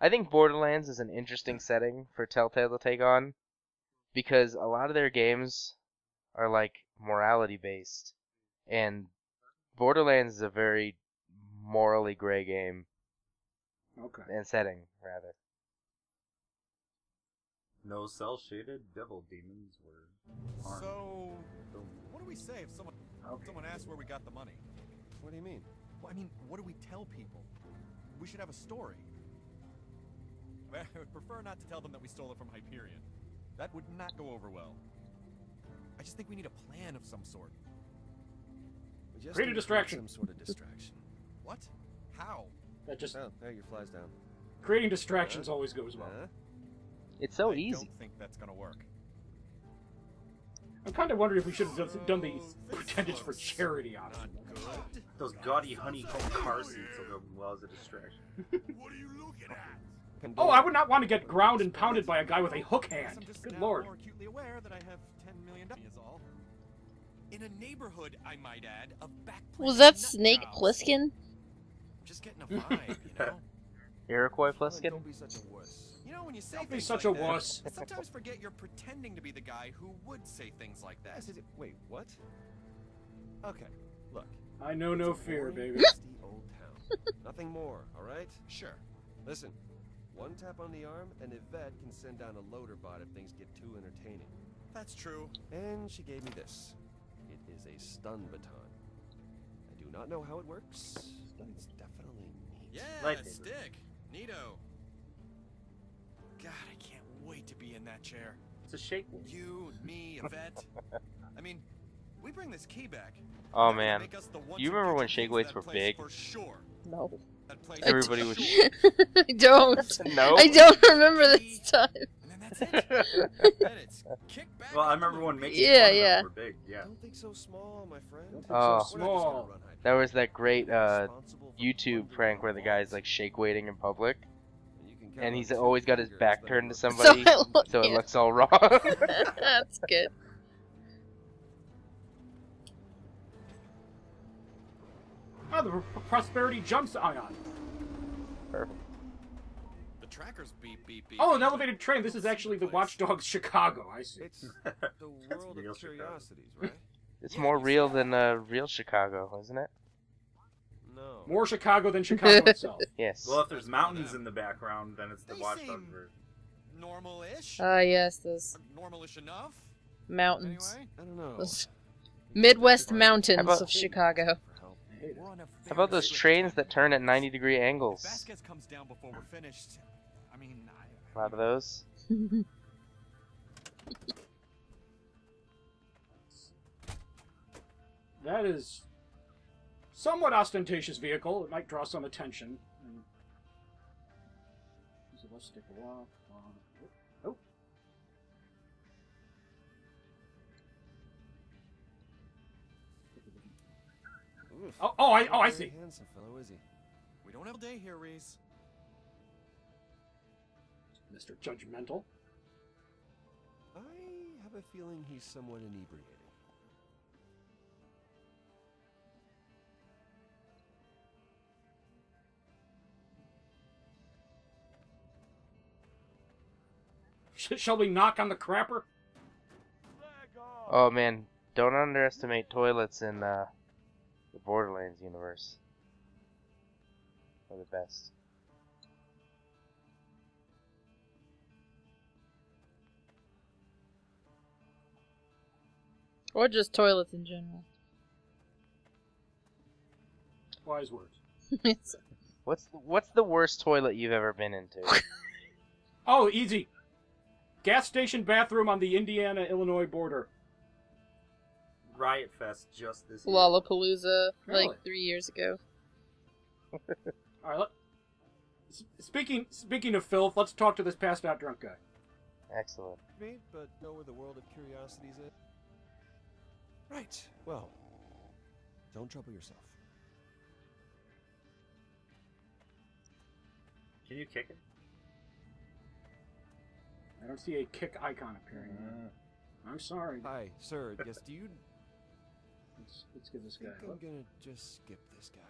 I think Borderlands is an interesting setting for Telltale to take on because a lot of their games are like morality based, and Borderlands is a very morally gray game Okay. and setting rather. No cell shaded devil demons were. harmed. So, what do we say if someone Okay. someone asks where we got the money? What do you mean? Well, I mean, what do we tell people? We should have a story. I would prefer not to tell them that we stole it from Hyperion. That would not go over well. I just think we need a plan of some sort. We just Create a distraction. Some sort of distraction. What? How? That just Oh, there your flies down. creating distractions always goes well. Huh? It's so I easy. don't think that's gonna work. I'm kind of wondering if we should have done the oh, pretend it's for charity option. Good. Those gaudy honeycomb car seats will go well as a distraction. What are you looking at? Oh, I would not want to get ground and pounded by a guy with a hook hand. Good uh, lord. more acutely aware that I have 10 million dollars is all. In a neighborhood, I might add, of back Was that Snake Pliskin? Just getting a vibe, you know? Iroquois Colin, Pliskin? Don't be such a wuss. You know when you say Don't be such like a that, wuss. I sometimes forget you're pretending to be the guy who would say things like that. It- Wait, what? Okay, look. I know no fear, boring, baby. old town. Nothing more, all right? Sure. Listen, one tap on the arm, and Yvette can send down a loader bot if things get too entertaining. That's true. And she gave me this. It is a stun baton. I do not know how it works, but it's definitely neat. Yeah, Lightsaber. stick. Neato. God, I can't wait to be in that chair. It's a shake. weight. You, me, Yvette. I mean, we bring this key back. Oh man, make us the you remember when to shake weights were big? For sure. No. That place Everybody for was- I don't. no. I don't remember this time. That's it. then it's kick back. Well, I remember when little bit. making Yeah, fun yeah. were big. Yeah. Don't think so small, my friend. Don't think Oh. so We're not just gonna small. That was that great uh, YouTube prank where the our guy's like shake weighting in public, And you can count and on he's always got his back turned to somebody, So I look, so it yeah. looks all wrong. That's good. Oh, the Prosperity Junction. Perfect. The trackers beep beep beep. Oh, an elevated train. This is actually the Watch Dogs Chicago. I see. It's the world real of Chicago. curiosities, right? It's Yeah, more real than uh, real Chicago, isn't it? No. More Chicago than Chicago itself. Yes. Well, if there's mountains in the background, then it's the They Watchdog seem- version. Normal-ish. Ah, yes, those Normalish enough. mountains. Anyway, I don't know. Those Midwest mountains about- of Chicago. For help. we're on a How about those trains that turn at 90 degree angles? Vasquez comes down before we're finished. I mean, I, A lot of those. That is somewhat ostentatious vehicle. It might draw some attention. And- So let's stick a walk Oof. Oh, oh, I, oh, I see. Handsome fellow, is he? we don't have a day here, Rhys. Mr. Judgmental. I have a feeling he's somewhat inebriated. Shall we knock on the crapper? Oh man, don't underestimate toilets in uh, the Borderlands universe. They're the best. Or just toilets in general. Wise words. It's- What's what's the worst toilet you've ever been into? Oh, easy. Gas station bathroom on the Indiana Illinois border. Riot Fest just this year. Lollapalooza, Really? like three years ago. All right. Let, S- speaking speaking of filth, let's talk to this passed out drunk guy. Excellent. Me, but know where the world of curiosities is. Right. Well, don't trouble yourself. Can you kick it? I don't see a kick icon appearing. Mm. I'm sorry. Hi, sir. yes, do you Let's, let's give this think guy. a I'm look. gonna just skip this guy?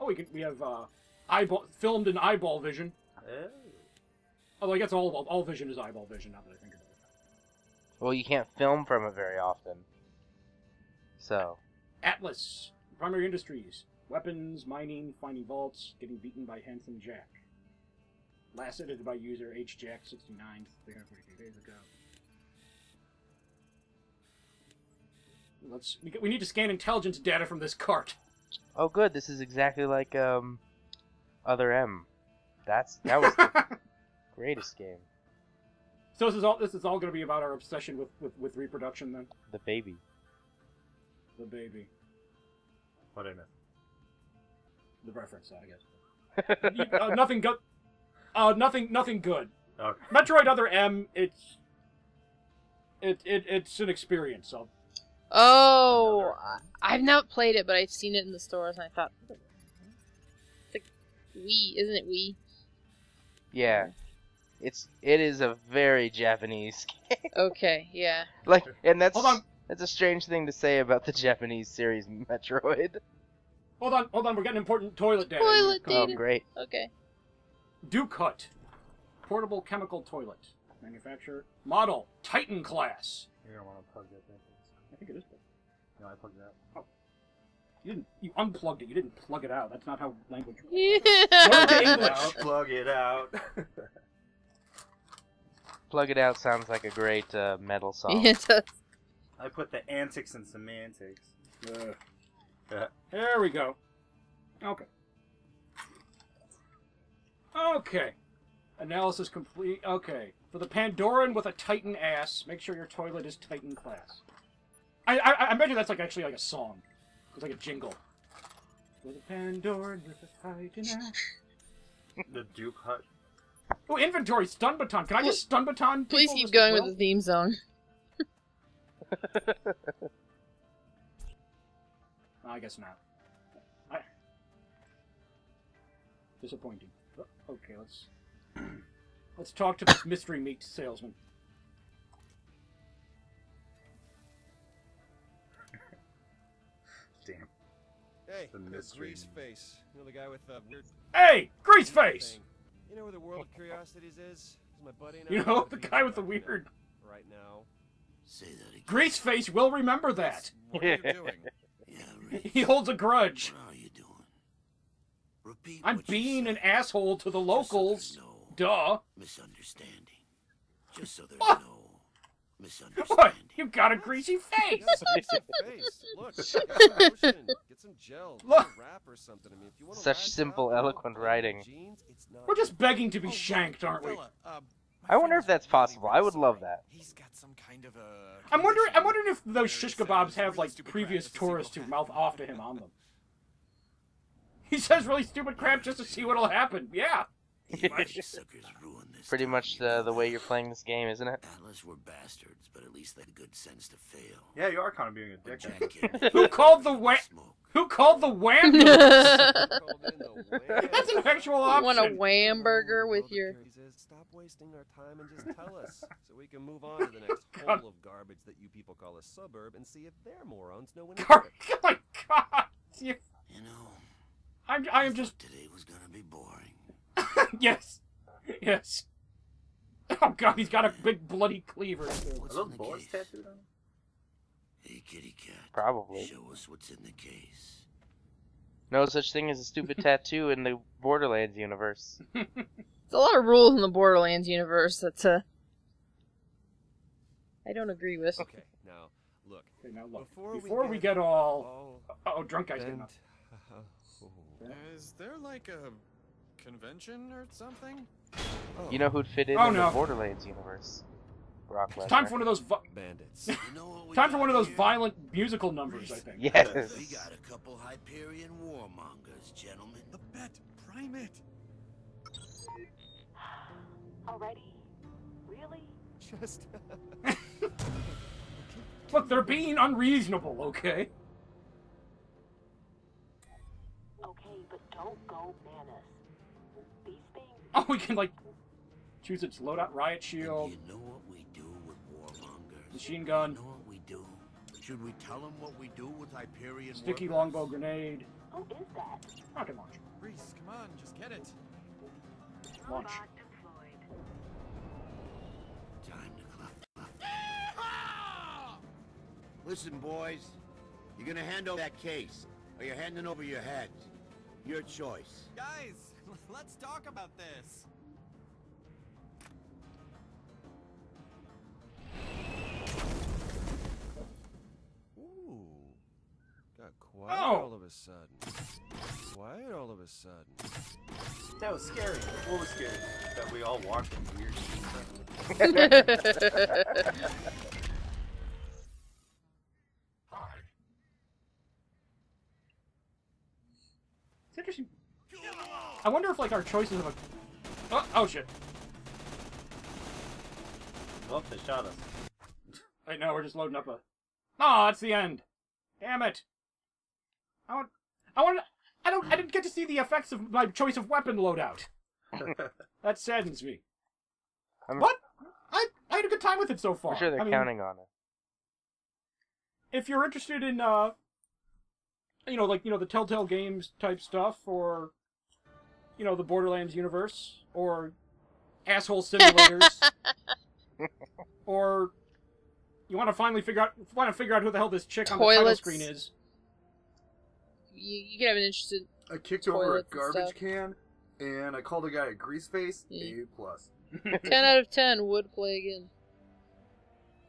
Oh, we can. We have uh, eyeball filmed in eyeball vision. Oh. Although I guess all all vision is eyeball vision. Now that I think about it. Well, you can't film from it very often. So, Atlas, primary industries, weapons, mining, finding vaults, getting beaten by Handsome Jack. Last edited by user HJack69, 343 days ago. Let's. We, we need to scan intelligence data from this cart. oh, good. This is exactly like um, Other M. That's that was the greatest game. so this is all. This is all going to be about our obsession with, with with reproduction. Then The baby. the baby, What I missed? the reference, I guess. Uh, nothing good. Uh, nothing. Nothing good. Okay. Metroid Other M. It's. It, it it's an experience. So Oh, I- I've not played it, but I've seen it in the stores, and I thought, it's like Wii, isn't it Wii? Yeah. It's it is a very Japanese game. Okay, yeah. like, and that's Hold on. that's a strange thing to say about the Japanese series Metroid. hold on, hold on. We're getting important toilet data. Toilet Oh, great. Okay. Duke Hut, portable chemical toilet, manufacturer, model, Titan class. You're gonna want to plug that thing. I think it is. No, I plugged it out. You didn't. You unplugged it. You didn't plug it out. That's not how language. works. Yeah. English. I'll plug it out. Plug It Out sounds like a great uh, metal song. It does. I put the antics and semantics. Ugh. Yeah. There we go. Okay. Okay. Analysis complete. Okay. For the Pandoran with a Titan ass, make sure your toilet is Titan class. I I, I imagine that's like actually like a song. It's like a jingle. For the Pandoran with a Titan ass. The Duke Hut. Oh, inventory stun baton. Can I just stun baton? Please keep going as with the theme song. I guess not. I... Disappointing. Okay, let's let's talk to this mystery meat salesman. Damn. Hey, The the mystery. grease face. You know the guy with the weird Hey, grease face. thing. You know where the world of curiosities is? Is my buddy and You I know the guy with the weird right now. Say that again. grease face will remember that. What are you doing? Yeah, Rhys. He holds a grudge. What are you doing? Repeat I'm being an asshole to the just so locals. no Duh. misunderstanding. Just so there's What? no What? misunderstanding. You got a greasy face. Yeah, some greasy face. Look, get some lotion, get some gel, get Look. a wrap or something. I mean, if you want Such simple, eloquent writing. Jeans, We're just begging to be Oh, shanked, aren't we? uh, I wonder if that's possible. I would love that. He's got some kind of a. I'm wondering. I'm wondering if those shish it's, kebabs have like previous crap to tourists who mouth off to him on them. He says really stupid crap just to see what'll happen. Yeah. You bloody suckers ruined this Pretty much the the way you're playing this game, isn't it? Atlas were bastards, but at least they had good sense to fail. Yeah, you are kind of being a When dickhead. Who called the wa- smoke. Who called the wham? That's That's an actual option. Want a option. wham burger with your. Stop wasting our time and just tell us, so we can move on to the next hole of garbage that you people call a suburb, and see if their morons know when to Gar- quit. oh my God. You- You know, I'm. I am just. thought today was gonna be boring. yes. Yes. Oh God, he's got a big bloody cleaver. Are What's those in the case? tattooed on? them? Hey, kitty cat. Probably. Show us what's in the case. No such thing as a stupid tattoo in the Borderlands universe. There's a lot of rules in the Borderlands universe that's uh, I don't agree with. Okay, now look. Okay, now look. Before we Before we get get all. all Oh, drunk guy's getting bent. Up. Is there like a convention or something? Oh, You know who'd fit in Oh, in no. the Borderlands universe? Brock It's time for one of those. Bandits. You know time for one of those here? violent musical numbers. I think. Yes. We got a couple Hyperion warmongers, gentlemen. The bet primate. Already? Really? Just Look, they're being unreasonable. Okay. Oh, we can like choose its loadout riot And shield, you know what we do with warmongers? machine You gun, know what we do? Should we tell them what we do with Hyperion sticky workers? longbow grenade. Who is that? Rocket launcher. Rhys, come on, just get it. Launch. Time to clap. Listen, boys. You're gonna hand over that case, or you're handing over your heads. Your choice. Guys, let's talk about this. Ooh. Got quiet Oh. all of a sudden. Quiet all of a sudden. That was scary. What was scary? That we all walked in weird stuff. It's interesting. I wonder if like our choices of a. Oh, oh shit! Oh, they shot us. Right now we're just loading up a. Oh, that's the end. Damn it! I want. I want. I don't. I didn't get to see the effects of my choice of weapon loadout. That saddens me. I'm, What? I I had a good time with it so far. I'm sure they're I mean, counting on it. if you're interested in uh you know like you know the telltale games type stuff or you know the borderlands universe or asshole simulators or you want to finally figure out want to figure out who the hell this chick on the title screen is you, you could have an interested. I kicked over a Toilets and garbage can, and I called a guy a grease face. Yeah. A plus. 10 out of 10 would play again.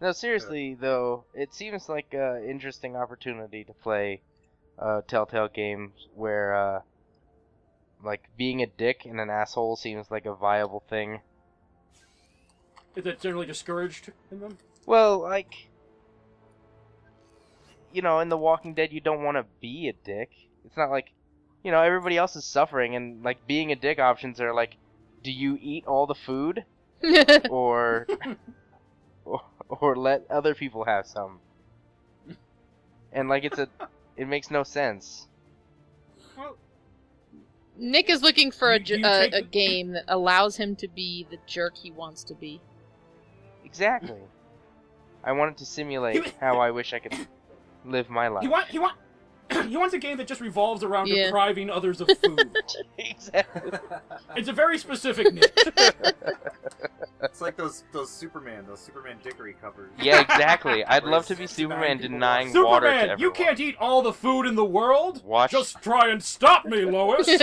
No, seriously though, it seems like an interesting opportunity to play uh, Telltale games where, uh, like, being a dick and an asshole seems like a viable thing. is that generally discouraged in them Well, like, you know, in The Walking Dead, you don't want to be a dick. It's not like, you know, everybody else is suffering, and like being a dick options are like, do you eat all the food, or, or, or let other people have some? And like, it's a, it makes no sense. Well Nick is looking for a, Do you a, uh, a the- game that allows him to be the jerk he wants to be. Exactly. I wanted to simulate how I wish I could live my life. he want he want he wants a game that just revolves around Yeah. depriving others of food exactly. it's a very specific niche It's like those those Superman, those Superman dickery covers. Yeah, exactly. I'd love to be Superman denying water. water to Superman, you can't eat all the food in the world. Watch. Just try and stop me, Lois.